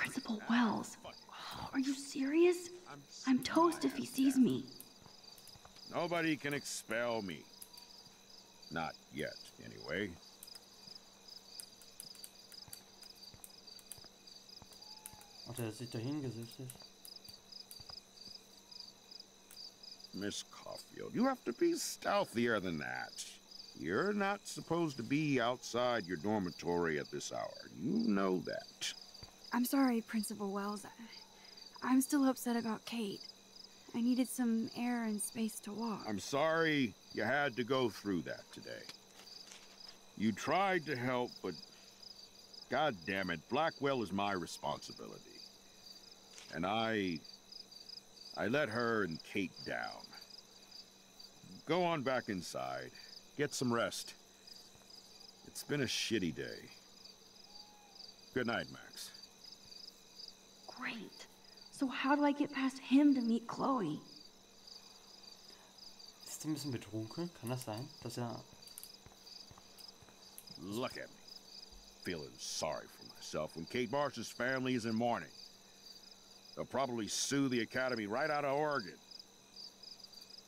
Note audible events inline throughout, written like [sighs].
Principal Wells. Are you serious? I'm toast if he sees me. Nobody can expel me. Not yet, anyway. Ach, der hat sich da hingesichtet. Miss Caulfield, you have to be stealthier than that. You're not supposed to be outside your dormitory at this hour. You know that. I'm sorry, Principal Wells. I'm still upset about Kate. I needed some air and space to walk. I'm sorry you had to go through that today. You tried to help, but God damn it, Blackwell is my responsibility. And I I let her and Kate down. Go on back inside. Get some rest. It's been a shitty day. Good night, Max. Great. So how do I get past him to meet Chloe? Ist er ein bisschen betrunken? Kann das sein? Dass er. Look at me. Feeling sorry for myself when Kate Marsh's family is in mourning. They'll probably sue the Academy right out of Oregon.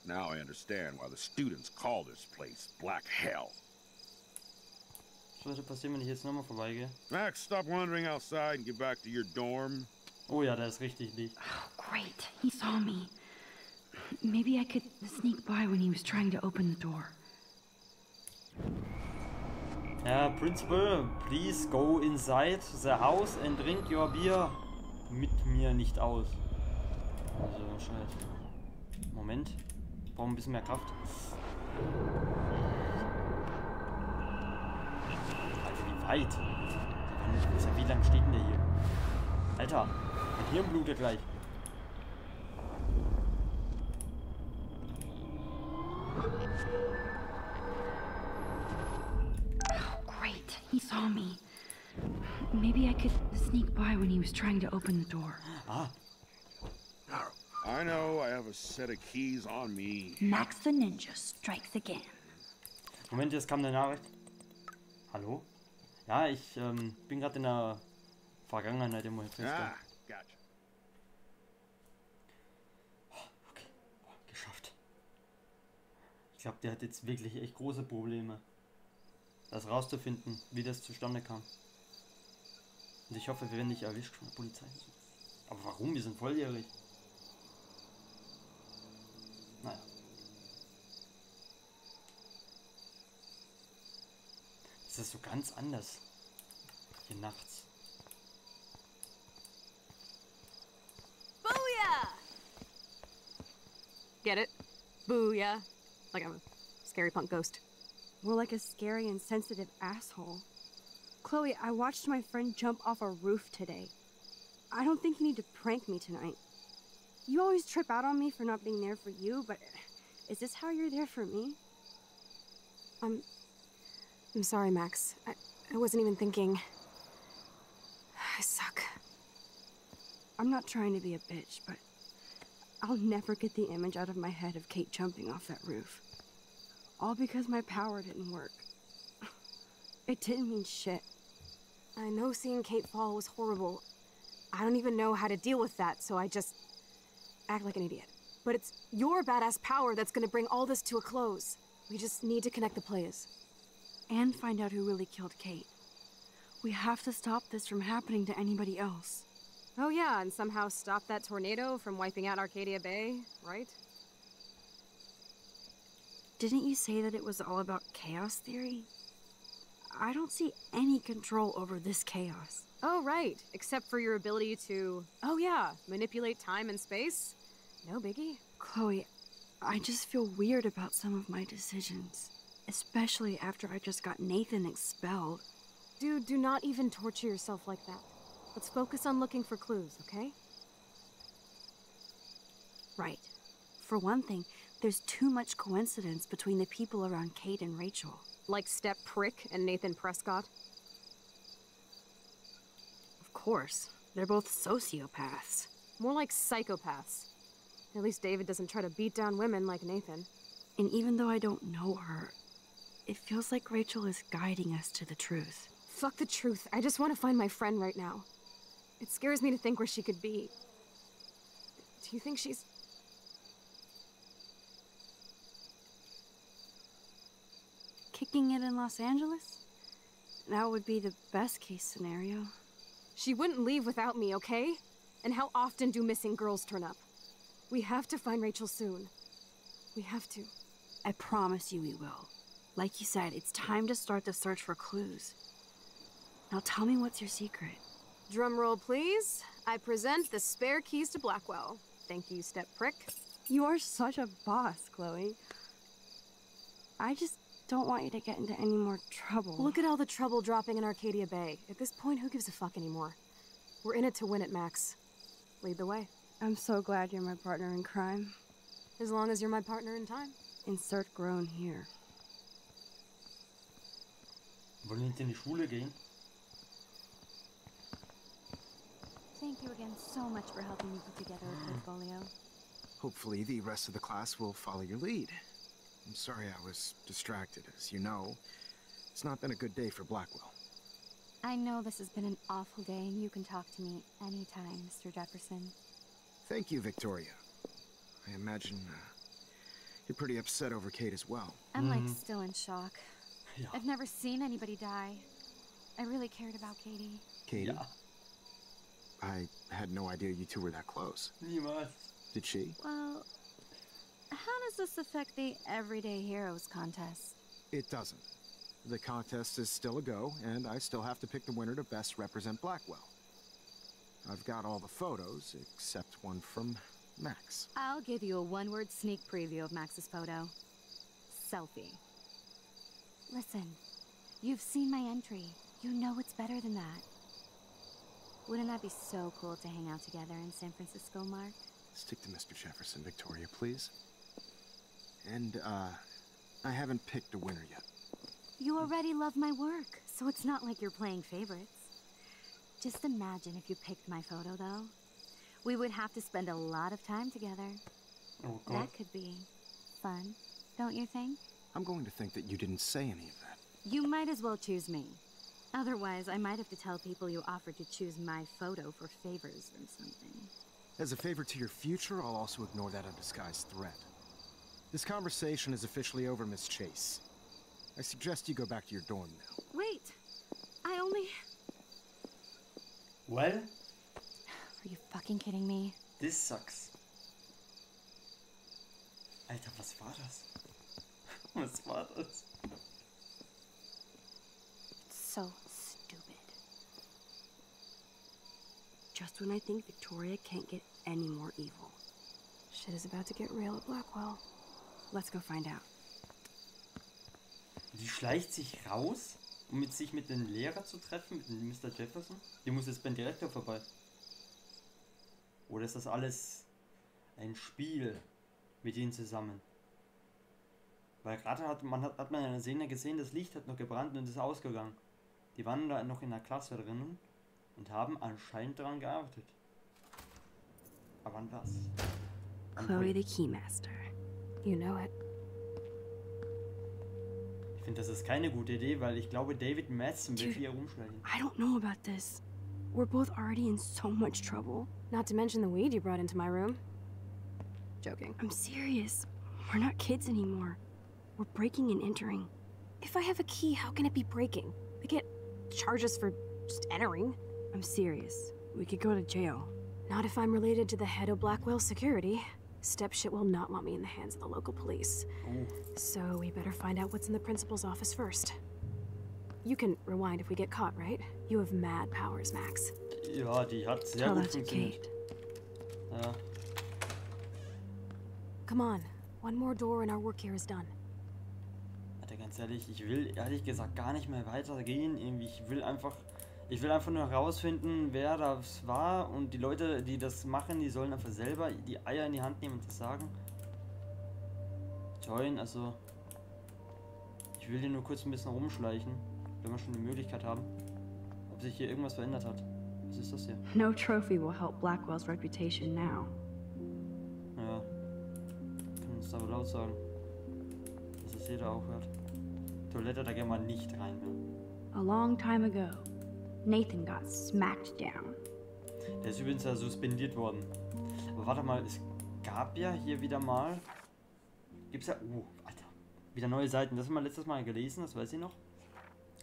Now I understand why the students call this place Black Hell. Was würde passieren, wenn ich jetzt nochmal vorbeigehe? Max, stop wandering outside and get back to your dorm. Oh ja, der ist richtig dicht. Oh, great. He saw me. Maybe I could sneak by when he was trying to open the door. Ja, Principal, please go inside the house and drink your beer. Mit mir nicht aus. Also, scheiße. Moment. Ich brauche ein bisschen mehr Kraft. Alter, wie weit? Wie lang steht denn der hier? Alter, mein Hirn blutet gleich. Oh, great. He saw me. Maybe I could sneak by when he was trying to open the door. Ah, I know I have a set of keys on me. Max the Ninja strikes again. Moment, jetzt kam eine Nachricht. Hallo? Ja, ich ähm, bin gerade in der Vergangenheit im Moment. Ah, gotcha. Okay, boah, geschafft. Ich glaube, der hat jetzt wirklich echt große Probleme, das rauszufinden, wie das zustande kam. Und ich hoffe, wir werden nicht erwischt von der Polizei. Aber warum? Wir sind volljährig. Naja. Das ist so ganz anders. Hier nachts. Get it? Booyah. Like I'm a scary punk ghost. More like a scary and sensitive asshole. Chloe, I watched my friend jump off a roof today. I don't think you need to prank me tonight. You always trip out on me for not being there for you, but is this how you're there for me? I'm. I'm sorry, Max. I, I wasn't even thinking. I suck. I'm not trying to be a bitch, but I'll never get the image out of my head of Kate jumping off that roof. All because my power didn't work. [sighs] It didn't mean shit. I know seeing Kate fall was horrible. I don't even know how to deal with that, so I just act like an idiot. But it's your badass power that's gonna bring all this to a close. We just need to connect the players. And find out who really killed Kate. We have to stop this from happening to anybody else. Oh yeah, and somehow stop that tornado from wiping out Arcadia Bay, right? Didn't you say that it was all about chaos theory? I don't see any control over this chaos. Oh, right. Except for your ability to, oh yeah, manipulate time and space. No biggie. Chloe, I just feel weird about some of my decisions. Especially after I just got Nathan expelled. Dude, do not even torture yourself like that. Let's focus on looking for clues, okay? Right. For one thing, there's too much coincidence between the people around Kate and Rachel. Like Step Prick and Nathan Prescott. Of course, they're both sociopaths. More like psychopaths. At least David doesn't try to beat down women like Nathan. And even though I don't know her, it feels like Rachel is guiding us to the truth. Fuck the truth. I just want to find my friend right now. It scares me to think where she could be. Do you think she's. Kicking it in Los Angeles? That would be the best case scenario. She wouldn't leave without me, okay? And how often do missing girls turn up? We have to find Rachel soon. We have to. I promise you we will. Like you said, it's time to start the search for clues. Now tell me what's your secret. Drum roll, please. I present the spare keys to Blackwell. Thank you, step prick. You are such a boss, Chloe. I just don't want you to get into any more trouble. Look at all the trouble dropping in Arcadia Bay. At this point, who gives a fuck anymore? We're in it to win it, Max. Lead the way. I'm so glad you're my partner in crime. As long as you're my partner in time. Insert groan here. Wollen wir jetzt in die Schule gehen? Thank you again so much for helping me put together a portfolio. Hopefully, the rest of the class will follow your lead. I'm sorry I was distracted. As you know, it's not been a good day for Blackwell. I know this has been an awful day, and you can talk to me anytime, Mr. Jefferson. Thank you, Victoria. I imagine uh, you're pretty upset over Kate as well. I'm like still in shock. Ja. I've never seen anybody die. I really cared about Katie. Katie? Ja. I had no idea you two were that close. Niemals. Did she? Well, how does this affect the Everyday Heroes contest? It doesn't. The contest is still a go, and I still have to pick the winner to best represent Blackwell. I've got all the photos, except one from Max. I'll give you a one word sneak preview of Max's photo selfie. Listen, you've seen my entry. You know it's better than that. Wouldn't that be so cool to hang out together in San Francisco, Mark? Stick to Mr. Jefferson, Victoria, please. And, uh, I haven't picked a winner yet. You already love my work, so it's not like you're playing favorites. Just imagine if you picked my photo, though. We would have to spend a lot of time together. Oh Gott. That could be fun, don't you think? I'm going to think that you didn't say any of that. You might as well choose me. Otherwise, I might have to tell people you offered to choose my photo for favors or something. As a favor to your future, I'll also ignore that undisguised threat. This conversation is officially over, Miss Chase. I suggest you go back to your dorm now. Wait! I only. Well, Are you fucking kidding me? this sucks. Alter, was war das? Was [laughs] war das? So Just when I think Victoria can't get any more evil. Shit is about to get real at Blackwell. Let's go find out. Die schleicht sich raus, um mit sich mit dem Lehrer zu treffen, mit dem Mr. Jefferson. Die muss jetzt beim Direktor vorbei. Oder ist das alles ein Spiel mit ihnen zusammen? Weil gerade hat man, hat, hat man in der Szene gesehen, das Licht hat noch gebrannt und ist ausgegangen. Die waren da noch in der Klasse drinnen und haben anscheinend daran gearbeitet. Aber an was? An Chloe the Keymaster. You know it. Ich finde, das ist keine gute Idee, weil ich glaube, David Madsen Dude. hier rumschleichen. I don't know about this. We're both already in so much trouble. Not to mention the weed you brought into my room. Joking. I'm serious. We're not kids anymore. We're breaking and entering. If I have a key, how can it be breaking? I get charges for just entering. I'm serious. We could go to jail. Not if I'm related to the head of Blackwell Security. Stepshit will not want me in the hands of the local police. Oh, So we better find out what's in the principal's office first. You can rewind if we get caught, right? You have mad powers, Max. ja, die hat sehr Tell gut funktioniert. Kate. Ja. Come on. One more door and our work here is done. Alter, ganz ehrlich, ich will ehrlich gesagt gar nicht mehr weitergehen. Irgendwie, ich will einfach, ich will einfach nur herausfinden, wer das war und die Leute, die das machen, die sollen einfach selber die Eier in die Hand nehmen und das sagen. Join, also, ich will hier nur kurz ein bisschen rumschleichen, wenn wir schon die Möglichkeit haben, ob sich hier irgendwas verändert hat. Was ist das hier? No trophy will help Blackwell's reputation now. Ja, kann uns aber laut sagen, dass es jeder auch hört. Toilette, da gehen wir nicht rein mehr. A long time ago, Nathan got smacked down. Der ist übrigens ja suspendiert worden. Aber warte mal, es gab ja hier wieder mal. Gibt's ja. Oh, Alter. Wieder neue Seiten. Das haben wir letztes Mal gelesen, das weiß ich noch.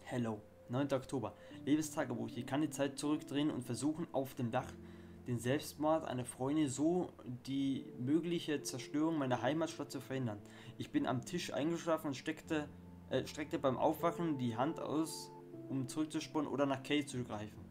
Hello. 9. Oktober. Lebenstagebuch. Ich kann die Zeit zurückdrehen und versuchen, auf dem Dach den Selbstmord einer Freundin so die mögliche Zerstörung meiner Heimatstadt zu verhindern. Ich bin am Tisch eingeschlafen und steckte, äh, streckte beim Aufwachen die Hand aus, um zurückzuspringen oder nach Kate zu greifen.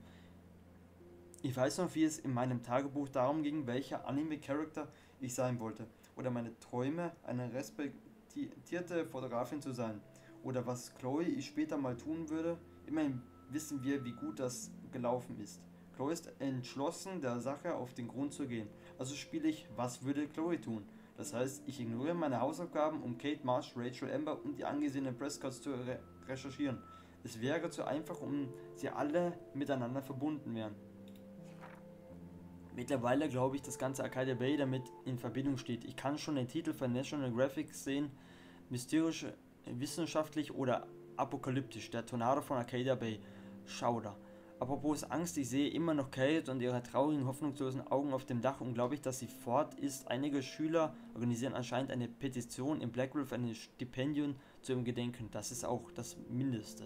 Ich weiß noch, wie es in meinem Tagebuch darum ging, welcher Anime-Charakter ich sein wollte. Oder meine Träume, eine respektierte Fotografin zu sein. Oder was Chloe ich später mal tun würde. Immerhin wissen wir, wie gut das gelaufen ist. Chloe ist entschlossen, der Sache auf den Grund zu gehen. Also spiele ich, was würde Chloe tun? Das heißt, ich ignoriere meine Hausaufgaben, um Kate Marsh, Rachel Amber und die angesehenen Prescotts zu re recherchieren. Es wäre zu einfach, um sie alle miteinander verbunden wären. Mittlerweile glaube ich, dass ganze Arcadia Bay damit in Verbindung steht. Ich kann schon den Titel von National Graphics sehen. Mysterisch, wissenschaftlich oder apokalyptisch. Der Tornado von Arcadia Bay. Schauder. Apropos Angst, ich sehe immer noch Kate und ihre traurigen, hoffnungslosen Augen auf dem Dach und glaube ich, dass sie fort ist. Einige Schüler organisieren anscheinend eine Petition in Blackwood für ein Stipendium zu ihrem Gedenken. Das ist auch das Mindeste.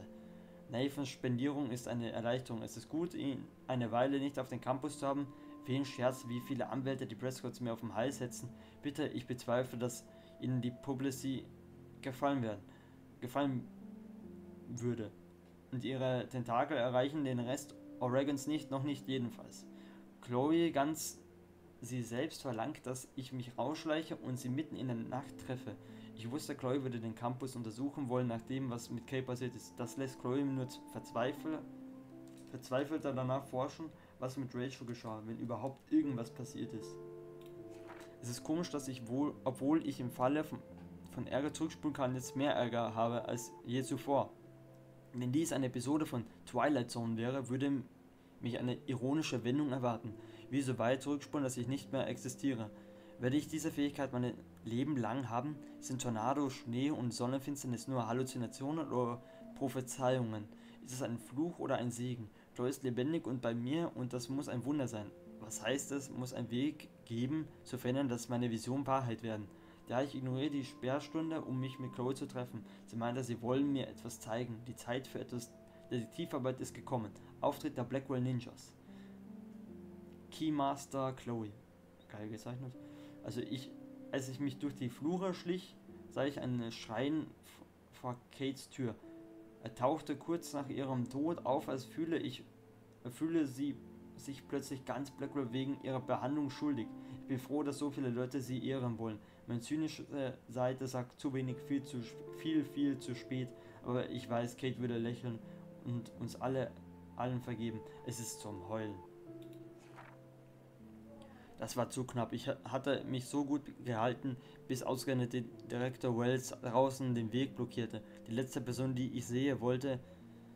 Nathans Spendierung ist eine Erleichterung. Es ist gut, ihn eine Weile nicht auf den Campus zu haben. Wen Scherz, wie viele Anwälte die Prescotts mir auf den Hals setzen. Bitte, ich bezweifle, dass ihnen die Publicity gefallen werden, gefallen würde. Und ihre Tentakel erreichen den Rest Oregons nicht, noch nicht jedenfalls. Chloe ganz sie selbst verlangt, dass ich mich rausschleiche und sie mitten in der Nacht treffe. Ich wusste, Chloe würde den Campus untersuchen wollen, nach dem, was mit Kay passiert ist. Das lässt Chloe nur verzweifelt, verzweifelter danach forschen, was mit Rachel geschah, wenn überhaupt irgendwas passiert ist. Es ist komisch, dass ich wohl, obwohl ich im Falle von, von Ärger zurückspulen kann, jetzt mehr Ärger habe als je zuvor. Wenn dies eine Episode von Twilight Zone wäre, würde mich eine ironische Wendung erwarten, wie so weit zurückspulen, dass ich nicht mehr existiere. Werde ich diese Fähigkeit mein Leben lang haben? Sind Tornado, Schnee und Sonnenfinsternis nur Halluzinationen oder Prophezeiungen? Ist es ein Fluch oder ein Segen? Chloe ist lebendig und bei mir und das muss ein Wunder sein. Was heißt es? Muss ein Weg geben, zu verhindern, dass meine Visionen Wahrheit werden. Ja, ich ignoriere die Sperrstunde, um mich mit Chloe zu treffen. Sie meinte, sie wollen mir etwas zeigen. Die Zeit für etwas Detektivarbeit ist gekommen. Auftritt der Blackwell Ninjas. Keymaster Chloe. Geil gezeichnet. Also ich, als ich mich durch die Flure schlich, sah ich einen Schrein vor Kates Tür. Er tauchte kurz nach ihrem Tod auf, als fühle ich, fühle sie sich plötzlich ganz Blackwell wegen ihrer Behandlung schuldig. Ich bin froh, dass so viele Leute sie ehren wollen. Meine zynische Seite sagt zu wenig, viel zu viel, viel zu spät. Aber ich weiß, Kate würde lächeln und uns alle allen vergeben. Es ist zum Heulen. Das war zu knapp. Ich hatte mich so gut gehalten, bis ausgerechnet Direktor Wells draußen den Weg blockierte. Die letzte Person, die ich sehe wollte,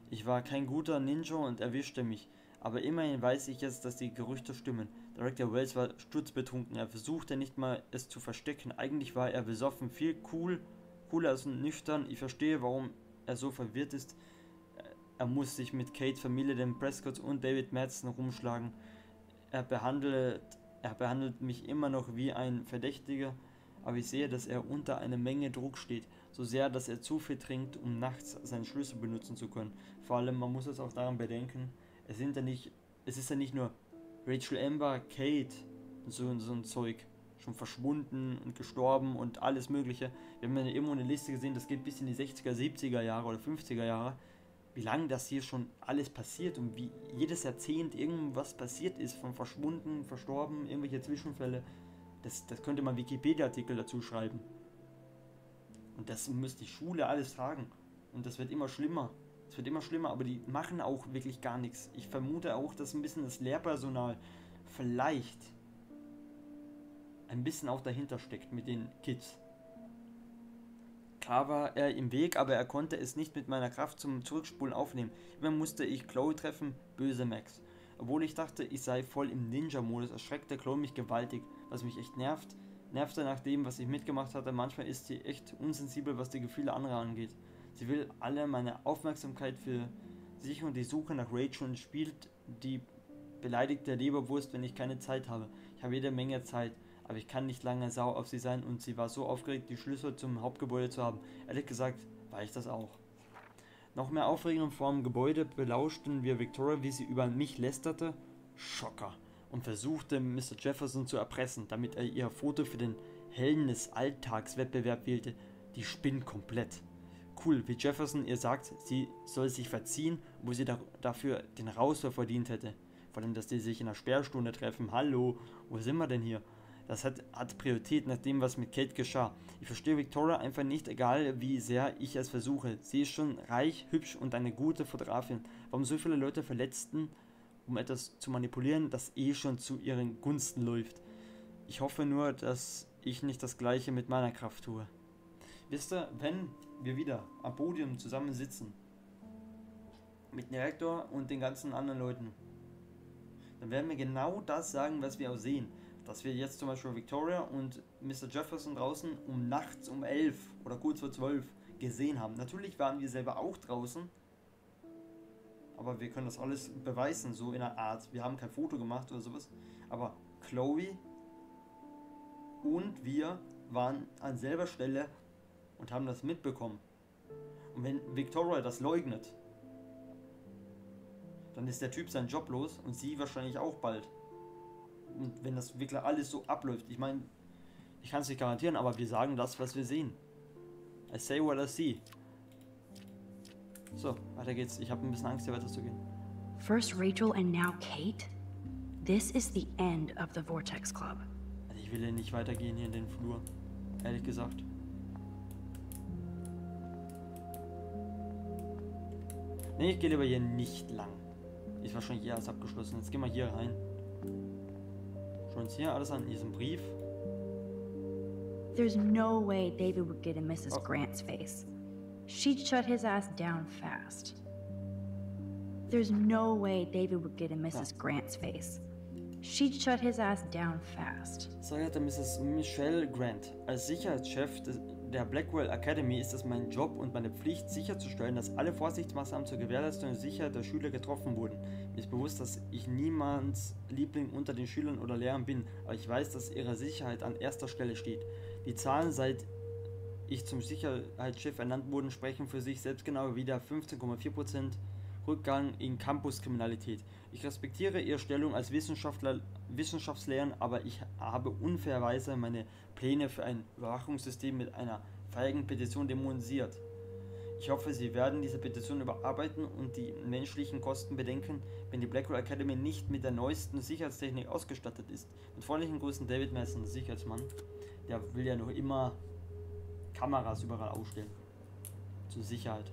ich war kein guter Ninja und erwischte mich. Aber immerhin weiß ich jetzt, dass die Gerüchte stimmen. Director Wells war stutzbetrunken. Er versuchte nicht mal es zu verstecken. Eigentlich war er besoffen, viel cool, cooler als nüchtern. Ich verstehe, warum er so verwirrt ist. Er muss sich mit Kate, Familie, den Prescott und David Madsen rumschlagen. Er behandelt er behandelt mich immer noch wie ein Verdächtiger, aber ich sehe, dass er unter einer Menge Druck steht, so sehr, dass er zu viel trinkt, um nachts seinen Schlüssel benutzen zu können. Vor allem, man muss es auch daran bedenken, es, sind ja nicht, es ist ja nicht nur Rachel Amber, Kate und so, so ein Zeug schon verschwunden und gestorben und alles mögliche. Wir haben ja immer eine Liste gesehen, das geht bis in die 60er, 70er Jahre oder 50er Jahre wie lange das hier schon alles passiert und wie jedes Jahrzehnt irgendwas passiert ist, von verschwunden, verstorben, irgendwelche Zwischenfälle. Das, das könnte man Wikipedia-Artikel dazu schreiben. Und das müsste die Schule alles tragen. Und das wird immer schlimmer. Es wird immer schlimmer, aber die machen auch wirklich gar nichts. Ich vermute auch, dass ein bisschen das Lehrpersonal vielleicht ein bisschen auch dahinter steckt mit den Kids. Klar war er im Weg, aber er konnte es nicht mit meiner Kraft zum Zurückspulen aufnehmen. Immer musste ich Chloe treffen, böse Max. Obwohl ich dachte, ich sei voll im Ninja-Modus, erschreckte Chloe mich gewaltig, was mich echt nervt. Nervte nach dem, was ich mitgemacht hatte. Manchmal ist sie echt unsensibel, was die Gefühle anderer angeht. Sie will alle meine Aufmerksamkeit für sich und die Suche nach Rachel und spielt die beleidigte Leberwurst, wenn ich keine Zeit habe. Ich habe jede Menge Zeit, aber ich kann nicht lange sauer auf sie sein und sie war so aufgeregt, die Schlüssel zum Hauptgebäude zu haben. Ehrlich gesagt war ich das auch. Noch mehr Aufregung vor dem Gebäude belauschten wir Victoria, wie sie über mich lästerte. Schocker. Und versuchte, Mr. Jefferson zu erpressen, damit er ihr Foto für den Helden des Alltagswettbewerb wählte. Die spinnt komplett. Cool, wie Jefferson ihr sagt, sie soll sich verziehen, wo sie da dafür den Rauswurf verdient hätte. Vor allem, dass die sich in der Sperrstunde treffen. Hallo, wo sind wir denn hier? Das hat, hat Priorität nach dem, was mit Kate geschah. Ich verstehe Victoria einfach nicht, egal wie sehr ich es versuche. Sie ist schon reich, hübsch und eine gute Fotografin. Warum so viele Leute verletzten, um etwas zu manipulieren, das eh schon zu ihren Gunsten läuft? Ich hoffe nur, dass ich nicht das gleiche mit meiner Kraft tue. Wisst ihr, wenn wir wieder am Podium zusammen sitzen, mit dem Direktor und den ganzen anderen Leuten, dann werden wir genau das sagen, was wir auch sehen dass wir jetzt zum Beispiel Victoria und Mr. Jefferson draußen um nachts um 11 oder kurz vor 12 gesehen haben. Natürlich waren wir selber auch draußen, aber wir können das alles beweisen, so in einer Art. Wir haben kein Foto gemacht oder sowas, aber Chloe und wir waren an selber Stelle und haben das mitbekommen. Und wenn Victoria das leugnet, dann ist der Typ sein Job los und sie wahrscheinlich auch bald und wenn das wirklich alles so abläuft, ich meine, ich kann es nicht garantieren, aber wir sagen das, was wir sehen. I say what I see. So, weiter geht's. Ich habe ein bisschen Angst, hier weiter zu gehen. First Rachel and now Kate? This is the end of the Vortex Club. Also ich will hier nicht weitergehen hier in den Flur. Ehrlich gesagt. Ne, ich gehe lieber hier nicht lang. Ist wahrscheinlich eher alles abgeschlossen. Jetzt gehen wir hier rein. Uns hier alles an, diesem Brief. There's no way David would get in Mrs. Oh. Grant's face. She'd shut his ass down fast. There's no way David would get in Mrs. Grant's face. She'd shut his ass down fast. Sehr geehrte Mrs. Michelle Grant, als Sicherheitschef des, der Blackwell Academy ist es mein Job und meine Pflicht, sicherzustellen, dass alle Vorsichtsmaßnahmen zur Gewährleistung der Sicherheit der Schüler getroffen wurden. Mir ist bewusst, dass ich niemands Liebling unter den Schülern oder Lehrern bin, aber ich weiß, dass ihre Sicherheit an erster Stelle steht. Die Zahlen, seit ich zum Sicherheitschef ernannt wurde, sprechen für sich selbst genau wieder 15,4% Rückgang in Campuskriminalität. Ich respektiere Ihre Stellung als Wissenschaftler, Wissenschaftslehrer, aber ich habe unfairerweise meine Pläne für ein Überwachungssystem mit einer feigen Petition demonisiert. Ich hoffe, Sie werden diese Petition überarbeiten und die menschlichen Kosten bedenken, wenn die Blackwell Academy nicht mit der neuesten Sicherheitstechnik ausgestattet ist. Mit freundlichen Grüßen David Mason, Sicherheitsmann. Der will ja noch immer Kameras überall aufstellen. Zur Sicherheit.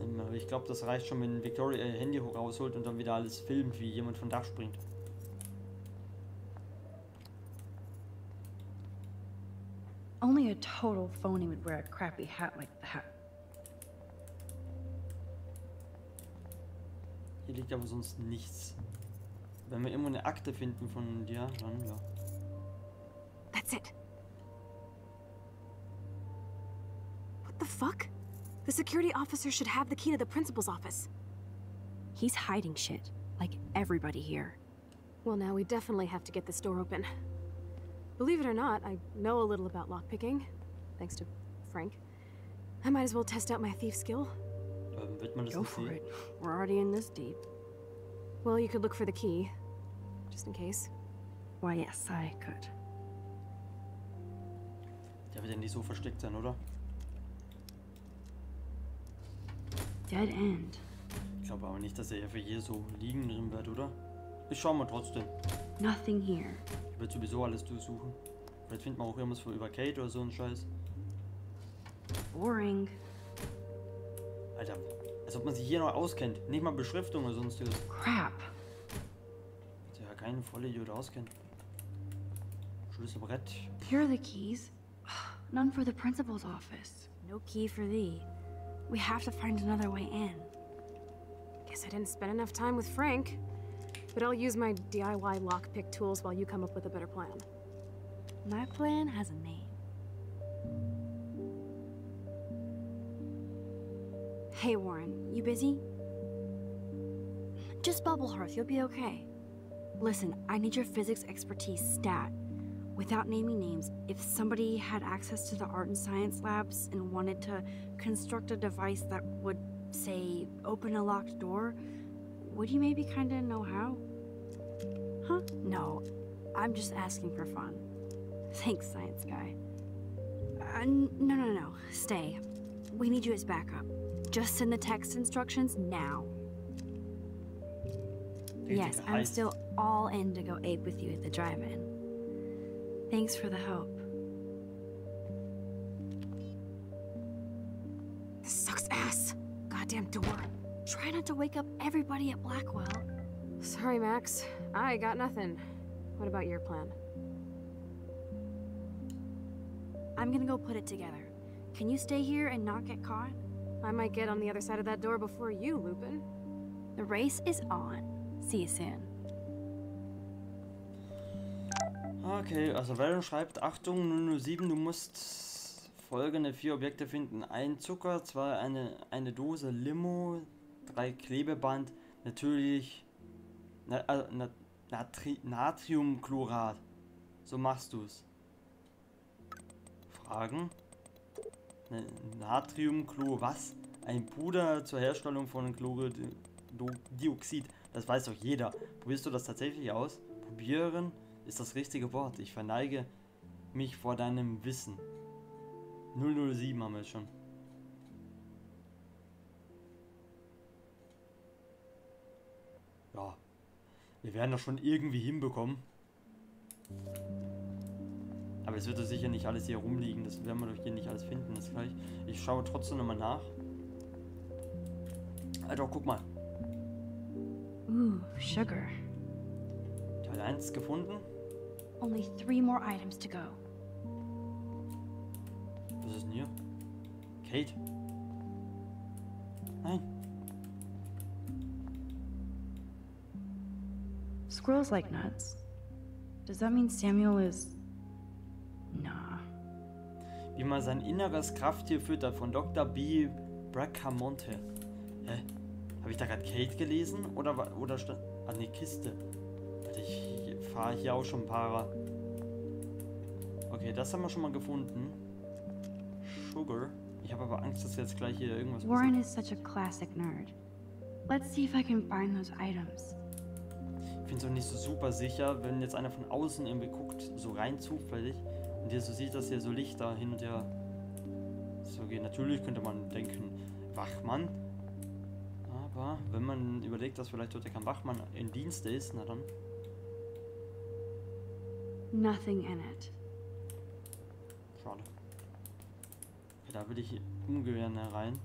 Ähm, ich glaube, das reicht schon, wenn Victoria ihr Handy rausholt und dann wieder alles filmt, wie jemand vom Dach springt. Only a total phony would wear a crappy hat like that. Hier liegt aber sonst nichts. Wenn wir irgendwo eine Akte finden von dir, dann ja. That's it. What the fuck? The security officer should have the key to the principal's office. He's hiding shit, like everybody here. Well, now we definitely have to get this door open. Believe it or not, I know a little about lockpicking, thanks to Frank. I might as well test out my thief skill. Ähm, wird man das Go nicht for sehen? it. We're already in this deep. Well, you could look for the key, just in case. Why, yes, I could. Der wird ja nicht so versteckt sein, oder? Dead end. Ich glaube aber nicht, dass er für hier so liegen drin wird, oder? Ich schau mal trotzdem. Nothing here. Ich werde sowieso alles durchsuchen. Vielleicht findet man auch irgendwas für über Kate oder so ein Scheiß. Boring. Alter, als ob man sich hier noch auskennt. Nicht mal Beschriftung oder sonstiges. Crap. Ja, kein Vollidiot auskennt. Schlüsselbrett. Here are the keys. [sighs] None for the principal's office. No key for thee. We have to find another way in. Guess I didn't spend enough time with Frank. But I'll use my DIY lockpick tools while you come up with a better plan. My plan has a name. Hey, Warren, you busy? Just bubble hearth, you'll be okay. Listen, I need your physics expertise stat. Without naming names, if somebody had access to the art and science labs and wanted to construct a device that would, say, open a locked door, would you maybe kinda know how? Huh? No, I'm just asking for fun. Thanks, science guy. Uh, no, no, no, stay. We need you as backup. Just send the text instructions now. Yes, I'm still all in to go ape with you at the drive-in. Thanks for the help. This sucks ass. Goddamn door. Try not to wake up everybody at Blackwell. Sorry, Max. I got nothing. What about your plan? I'm gonna go put it together. Can you stay here and not get caught? I might get on the other side of that door before you, Lupin. The race is on. See you soon. Okay, also Valen schreibt, Achtung 007, du musst folgende vier Objekte finden. Ein Zucker, zwei eine, eine Dose Limo, drei Klebeband, natürlich na, äh, na, Natri Natriumchlorat. So machst du's. Fragen? Ne, Natriumchlor, was? Ein Puder zur Herstellung von Chloridioxid. Das weiß doch jeder. Probierst du das tatsächlich aus? Probieren ist das richtige Wort. Ich verneige mich vor deinem Wissen. 007 haben wir schon. Ja, wir werden das schon irgendwie hinbekommen. Aber es wird doch sicher nicht alles hier rumliegen. Das werden wir doch hier nicht alles finden. Das gleich. Ich schaue trotzdem nochmal nach. Alter, guck mal. Ooh, sugar. Teil 1 gefunden. Only three more items to go. Was ist denn hier? Kate? Nein. Squirrels like nuts. Does that mean Samuel is. Nah. Wie man sein inneres Krafttier füttert von Dr. B. Bracamonte. Hä? Habe ich da gerade Kate gelesen? Oder oder stand. Ah ne, Kiste. Ich fahre hier auch schon ein paar. Okay, das haben wir schon mal gefunden. Sugar. Ich habe aber Angst, dass jetzt gleich hier irgendwas Warren is such a classic nerd. Let's see if I can find those items. Ich finde es auch nicht so super sicher, wenn jetzt einer von außen irgendwie guckt, so rein zufällig, und der so sieht, dass hier so Lichter hin und her so gehen. Natürlich könnte man denken, Wachmann. Aber wenn man überlegt, dass vielleicht heute kein Wachmann in Dienst ist, na dann. Nothing in it. Schade. Okay, da will ich ungern rein.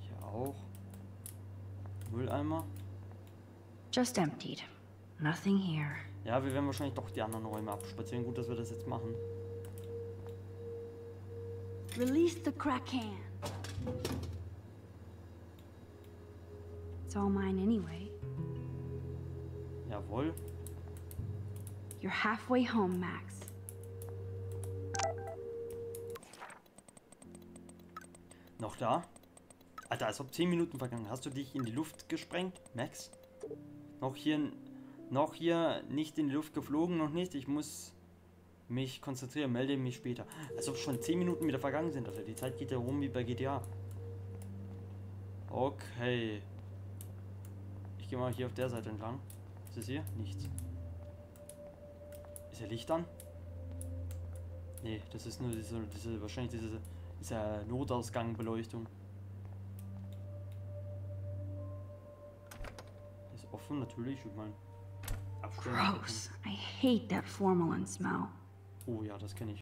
Hier auch. Mülleimer. Just emptied. Nothing here. Ja, wir werden wahrscheinlich doch die anderen Räume abspazieren. Gut, dass wir das jetzt machen. Release the Kraken. It's all mine anyway. Jawohl. You're halfway home, Max. Noch da? Alter, als ob 10 Minuten vergangen. Hast du dich in die Luft gesprengt, Max? Noch hier, noch hier nicht in die Luft geflogen, noch nicht. Ich muss mich konzentrieren, melde mich später. Als ob schon 10 Minuten wieder vergangen sind. Also die Zeit geht ja rum wie bei GTA. Okay. Ich gehe mal hier auf der Seite entlang. Ist es hier? Nichts. Ist hier Licht an? Nee, das ist nur diese, diese wahrscheinlich diese, diese Notausgangbeleuchtung. Offen, natürlich. Ich meine. Gross. I hate that formalin smell. Oh ja, das kenne ich.